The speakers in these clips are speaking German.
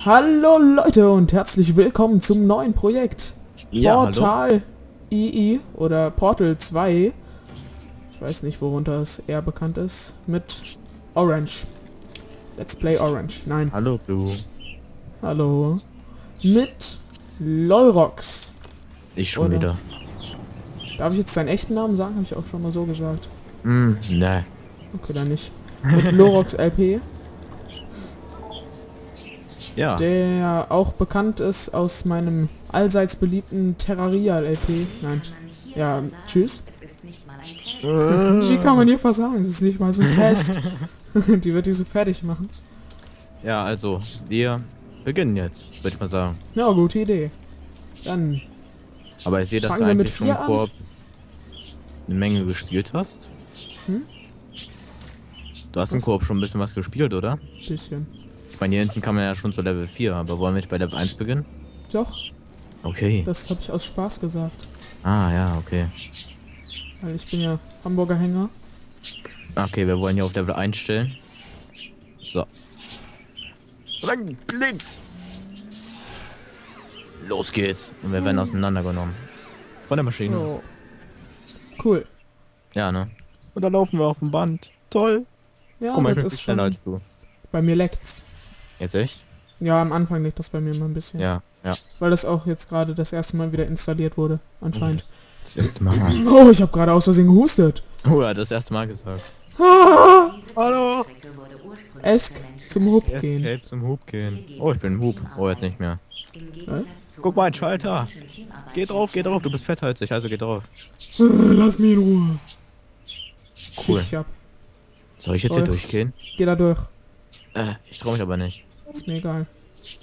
Hallo Leute und herzlich willkommen zum neuen Projekt Ja, Portal II oder Portal 2. Ich weiß nicht, worunter es eher bekannt ist. Mit Orange. Let's Play Orange. Nein, Hallo, Blue. hallo. Mit Lolrox. Ich schon Oder? wieder. Darf ich jetzt deinen echten Namen sagen? Habe ich auch schon mal so gesagt. Hm, ne. Okay, dann nicht. Mit Lorox LP, Ja. der auch bekannt ist aus meinem allseits beliebten Terraria LP. Nein. Ja, tschüss. Wie kann man hier versagen? Es ist nicht mal so ein Test. die wird die so fertig machen. Ja, also, wir beginnen jetzt, würde ich mal sagen. Ja, gute Idee. Dann, Aber ich sehe, dass du eigentlich schon? Koop eine Menge gespielt hast. Hm? Du hast im Was? Koop schon ein bisschen was gespielt, oder? bisschen. Ich meine, hier hinten kann man ja schon zu Level 4, aber wollen wir nicht bei Level 1 beginnen? Doch, Okay. das habe ich aus Spaß gesagt. Ah, ja, okay. Weil ich bin ja Hamburger Hänger. Okay, wir wollen hier auf Level 1 stellen. So. Dann Blitz! Los geht's. Und wir werden auseinandergenommen. Von der Maschine. Oh. Cool. Ja, ne? Und dann laufen wir auf dem Band. Toll. Ja, Guck mal, ich das bin ist schneller schon... als du. Bei mir leckt's. Jetzt echt? Ja, am Anfang liegt das bei mir mal ein bisschen. Ja, ja. Weil das auch jetzt gerade das erste Mal wieder installiert wurde, anscheinend. Das, das erste Mal. Oh, ich habe gerade aus Versehen gehustet. Oh, er hat das erste Mal gesagt. Hallo. Esk zum Hub gehen. Escape zum Hub gehen. Oh, ich bin im Hub. Oh, jetzt nicht mehr. Hä? Guck mal, ein Schalter. Geh drauf, geh drauf. Du bist fett als ich, also geh drauf. Äh, Lass mich in Ruhe. Cool. Schieß ich ab. Soll ich jetzt hier durchgehen? Geh da durch. Äh, ich trau mich aber nicht. Ist mir egal.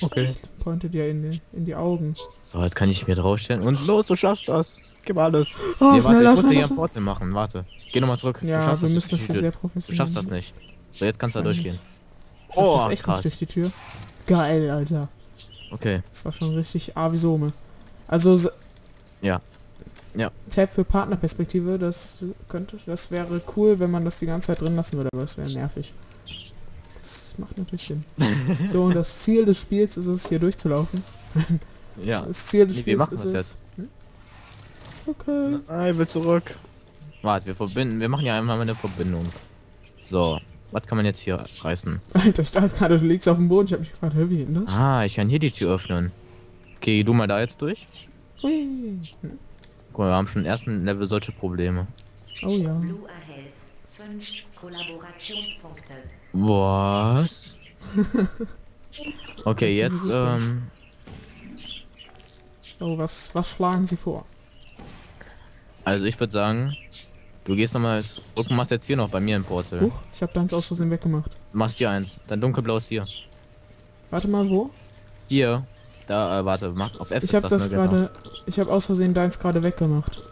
Okay. Ich pointe dir in die, in die Augen. So, jetzt kann ich mir draufstellen. Und los, du schaffst das. Gib alles. Oh, nee, warte, ich muss hier ein. Portal machen. Warte. Geh nochmal zurück. du Ja, schaffst wir das müssen das hier sehr Du professionell schaffst das nicht. So, jetzt kannst du da durchgehen. Oh, das echt krass. durch die Tür. Geil, Alter. Okay. Das war schon richtig A wie Sohme. Also, Ja. Ja. Tab für Partnerperspektive, das könnte, das wäre cool, wenn man das die ganze Zeit drin lassen würde, aber das wäre nervig. Das macht natürlich Sinn. so, und das Ziel des Spiels ist es, hier durchzulaufen. Ja. Das Ziel des Nee, Spiels wir machen ist das es... jetzt. Hm? Okay. Nein, ich will zurück. Warte, wir verbinden. Wir machen ja einmal eine Verbindung. So. Was kann man jetzt hier reißen? Alter, ich dachte gerade, du liegst auf dem Boden. Ich hab mich gefragt, wie denn das? Ah, ich kann hier die Tür öffnen. Okay, du mal da jetzt durch. Hui. Hm. Guck mal, wir haben schon im ersten Level solche Probleme. Oh ja. 5 Kollaborationspunkte. Was? Okay, jetzt, ähm, Oh, was, was schlagen sie vor? also ich würde sagen, du gehst nochmal zurück und machst jetzt hier noch bei mir im Portal. Huch, ich habe deins aus Versehen weggemacht. Machst hier eins, dann dunkelblau ist hier. Warte mal, wo? Hier, da, äh, warte, mach auf F Ich habe das genau. gerade... Ich habe aus Versehen deins gerade weggemacht.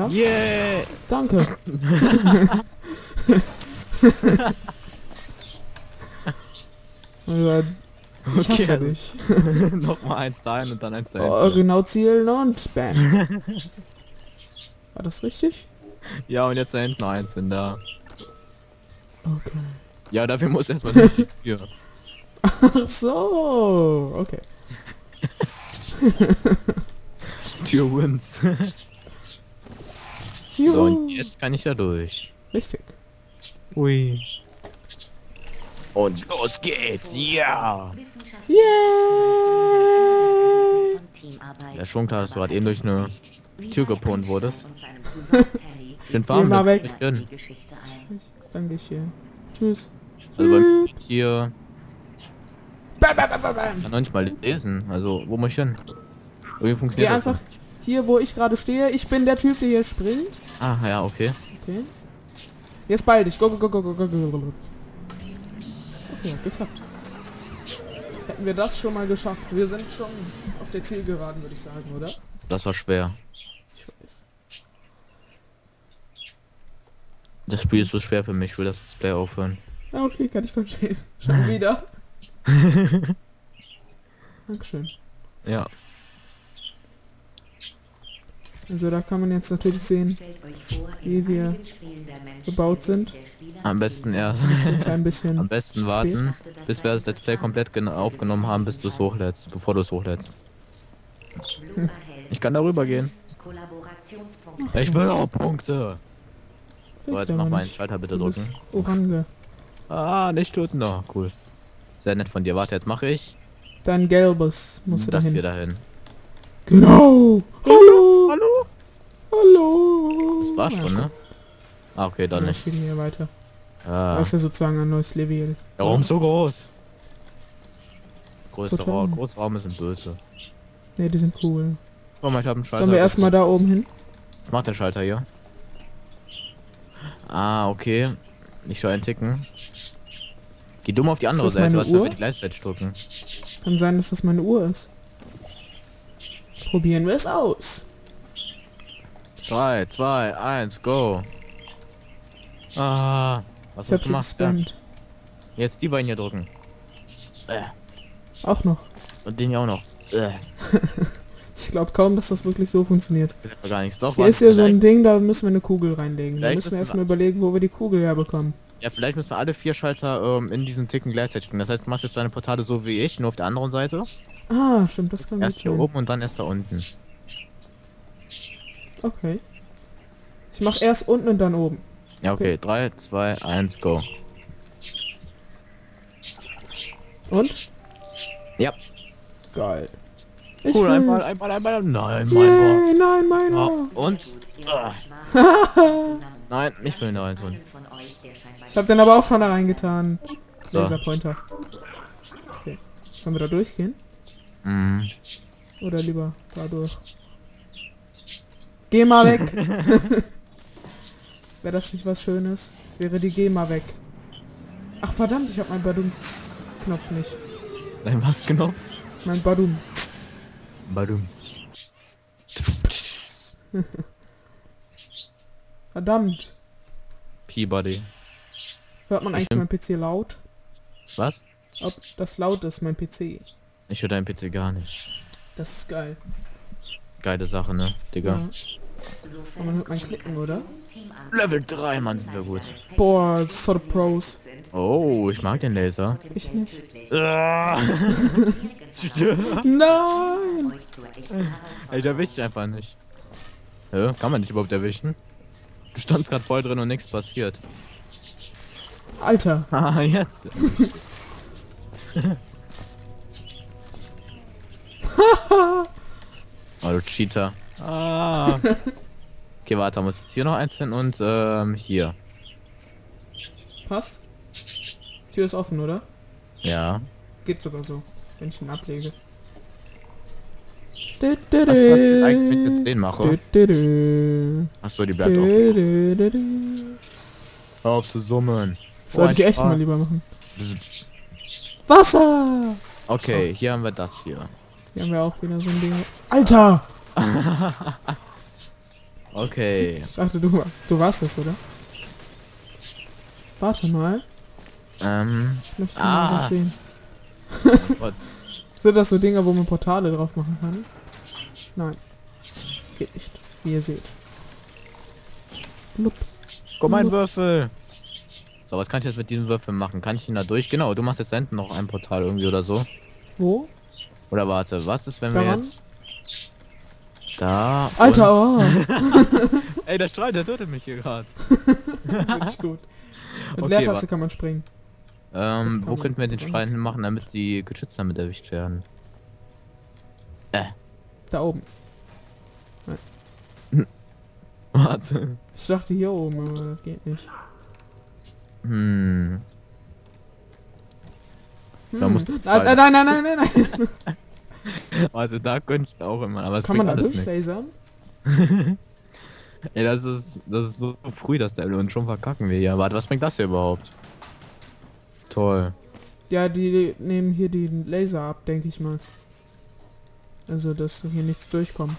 Da? Yeah! Danke. Ich Okay, hasse also- dich. nochmal eins dahin und dann eins dahin. Oh, genau zielen und bam. War das richtig? Ja, und jetzt da hinten eins hin da. Okay. Ja, dafür muss erstmal durch die Tür. Ach so, okay. Tür wins. Juhu. so, und jetzt kann ich da durch. Richtig. Ui. Und los geht's, ja! Yeah! Teamarbeit. Der schon klar, dass du gerade eben durch eine Tür gepont wurdest. Ich bin Geh warm, mal weg. geh ich hier. Tschüss. Also bei mir steht hier Bam, bam, bam, bam, kann noch nicht mal lesen. Also, wo muss ich hin? Irgendwie Geh funktioniert das einfach nicht. Hier, wo ich gerade stehe. Ich bin der Typ, der hier springt. Ah, ja, okay. Okay. Jetzt beeil dich. Go, go, go, go, go, go, go, go. Okay, hat geklappt. Hätten wir das schon mal geschafft. Wir sind schon auf der Zielgeraden, würde ich sagen, oder? Das war schwer. Ich weiß. Das Spiel ist so schwer für mich. Ich will das Display aufhören. Ah, okay, kann ich verstehen. Schon wieder. Dankeschön. Ja. Also da kann man jetzt natürlich sehen, Wie wir gebaut sind. Am besten erst. ein Am besten warten, bis wir das Let's Play komplett gen- aufgenommen haben, bis du es hochlädst, bevor du es hochlädst. Erhält Ich kann darüber gehen. Ich will auch Punkte. So, jetzt aber meinen nicht. Schalter bitte drücken. Orange. Ah, nicht töten. No, cool. Sehr nett von dir. Warte, jetzt mache ich Dein gelbes musst du das dahin. hier dahin. Genau! Hallo? Das war schon, ne? Ah, okay, dann Ja, nicht. geht hier weiter. Ah. Das ist ja sozusagen ein neues Level. Ist so groß. Größter Total. Raum, Großraum ist böse. Ne, die sind cool. Guck mal, ich habe einen Schalter. Sollen wir erstmal da oben hin? Was macht der Schalter hier? Ah, okay. Nicht so ein Ticken. Geh dumm auf die andere Seite, was wir die gleichzeitig drücken. Kann sein, dass das meine Uhr ist. Probieren wir es aus. 3, 2, 1, go. Ah, was Ich hast du gemacht? Ja. Jetzt die beiden hier drücken. Äh, Auch noch. und den hier auch noch. Äh, Ich glaube kaum, dass das wirklich so funktioniert. gar nichts. Doch, Hier ist hier so ein Ding, da müssen wir eine Kugel reinlegen. Da müssen wir müssen erstmal überlegen, wo wir die Kugel herbekommen. Ja, vielleicht müssen wir alle vier Schalter ähm, in diesen Ticken gleichzeitig drücken. Das heißt, du machst jetzt deine Portale so wie ich, nur auf der anderen Seite. Ah, stimmt, das kann gut Erst hier sein. oben und dann erst da unten. Okay. Ich mach erst unten und dann oben. Ja, okay. 3, 2, 1, go. Und? Ja. Geil. Ich Cool, will- einmal, einmal, einmal. Nein, mein Yay, nein, Ja, meiner. und? Ah. Nein, ich will tun. Euch, der scheinbar Ich hab den aber auch schon da reingetan. So. Laserpointer. Okay. Sollen wir da durchgehen? Mhm. Oder lieber da durch? Geh mal weg! Wäre das nicht was Schönes? Wäre die Geh mal weg. Ach verdammt, ich hab meinen Badum-Knopf nicht. Nein, was genau? Mein Badum. Badum. Verdammt. Peabody. Hört man eigentlich mein PC laut? Was? Ob das laut ist, mein PC. Ich höre deinen PC gar nicht. Das ist geil. Geile Sache, ne, Digga. Ja. Aber man hört mein Klicken, oder? Level 3, Mann, sind wir gut. Boah, das ist so Pros. Oh, ich mag den Laser. Ich nicht. Ah, Nein! Ey, der erwischt einfach nicht. Hä? Kann man nicht überhaupt erwischen? Du standst gerade voll drin und nichts passiert. Alter. Ah, jetzt. Oh, du Cheater. Ah. Okay, warte, muss jetzt hier noch eins hin und ähm, hier. Passt? Tür ist offen, oder? Ja. Geht sogar so, wenn ich ihn ablege. Was, was ist eigentlich, wenn ich jetzt den mache? Achso, die bleibt offen. Hör auf zu summen. Sollte ich echt mal lieber machen. Wasser! Okay, hier haben wir das hier. Hier haben wir auch wieder so ein Ding. Alter! Okay. Ich dachte, du, du warst das, oder? Warte mal. Ähm. Ich möchte Ah. mal was sehen. Gott. Sind das so Dinger, wo man Portale drauf machen kann? Nein. Geht nicht. Wie ihr seht. Blub. Guck mal, ein Würfel. So, was kann ich jetzt mit diesem Würfel machen? Kann ich ihn da durch? Genau, du machst jetzt da hinten noch ein Portal irgendwie oder so. Wo? Oder warte, was ist, wenn wir Daran? jetzt... Da... Alter, oh! Ey, der Strahl, der tötet mich hier gerade. Finde ich gut. Mit Okay, Leertaste kann man springen. Ähm, wo könnten wir den. Strahl hin machen, damit die geschützt damit erwischt werden? Äh, Da oben. warte. Ich dachte hier oben, aber das geht nicht. Hm. Da Hm. musst du nein, nein, nein, nein, nein, nein. Also da könnte ich auch immer, aber es Kann man da durchlasern? Ey, das ist, das ist so früh, das Level und schon verkacken wir hier. Warte, was bringt das hier überhaupt? Toll. Ja, die nehmen hier den Laser ab, denke ich mal. Also, dass hier nichts durchkommt.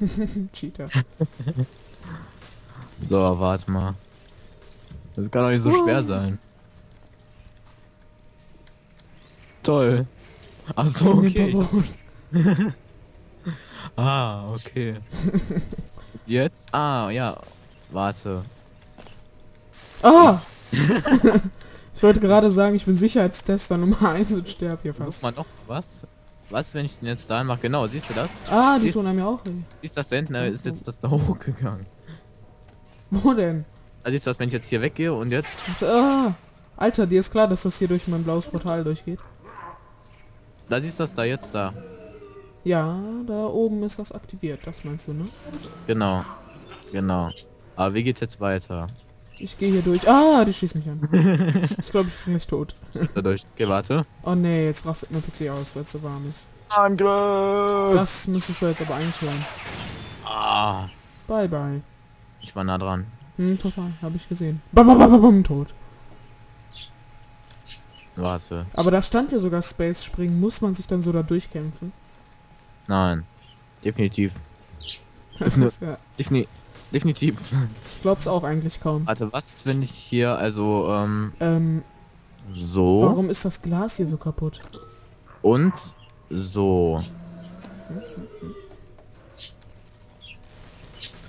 Cheater. So, warte mal. Das kann doch nicht so schwer sein. Toll. Ach so, In den okay. Ah, okay. Jetzt? Ah, ja. Warte. Ah! ich wollte gerade sagen, ich bin Sicherheitstester Nummer 1 und sterbe hier fast. mal noch was. Was, wenn ich den jetzt da mache? Genau, siehst du das? Ah, die Siehst- tun einem ja auch weh. Siehst du das da hinten? Da ist jetzt das da hochgegangen. Wo denn? Also siehst du das, wenn ich jetzt hier weggehe und jetzt... Ah! Alter, dir ist klar, dass das hier durch mein blaues Portal durchgeht? Da siehst du das da jetzt da. Ja, da oben ist das aktiviert, das meinst du, ne? Genau. Genau. Aber wie geht's jetzt weiter? Ich gehe hier durch. Ah, die schießt mich an. ich glaube, ich bin gleich tot. Dadurch. Okay, warte. Oh nee, jetzt rastet mein PC aus, weil es so warm ist. Angriff! Das müsstest du jetzt aber einschlagen. Ah, Bye, bye. ich war nah dran. Hm, total, habe ich gesehen. Bam, bam, bam, bam, tot. Warte. Aber da stand ja sogar Space Springen. Muss man sich dann so da durchkämpfen? Nein. Definitiv. Das ist ja, Defini definitiv. ich glaub's auch eigentlich kaum. Warte, was, wenn ich hier, also, ähm, Ähm, so warum ist das Glas hier so kaputt? und so.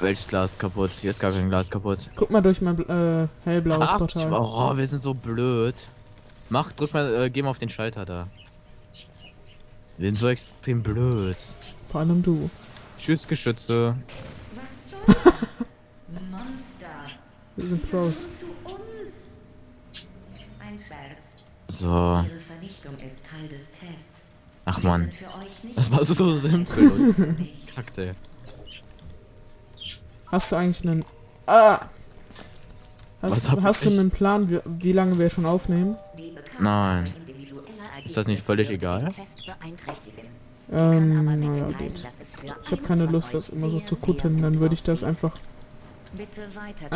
Welches Glas kaputt? Hier ist gar kein Glas kaputt. Guck mal durch mein äh, hellblaues Ach, Portal. oh, wir sind so blöd. Mach, drück mal, äh, geh mal auf den Schalter da. Wir sind so extrem blöd. Vor allem du. Tschüss, Geschütze. Was soll das? Monster. Wir sind Pros. So. Ihre Vernichtung ist Teil des Tests. Ach man. Das war so simpel ey. Hast du eigentlich einen... Ah! Hast, hast du einen Plan, wie, wie lange wir schon aufnehmen? Nein. Ist das nicht völlig egal? Ähm, aber naja, gut. Ich habe keine Lust, das immer so zu kutten. Dann würde ich das einfach... Bitte weiter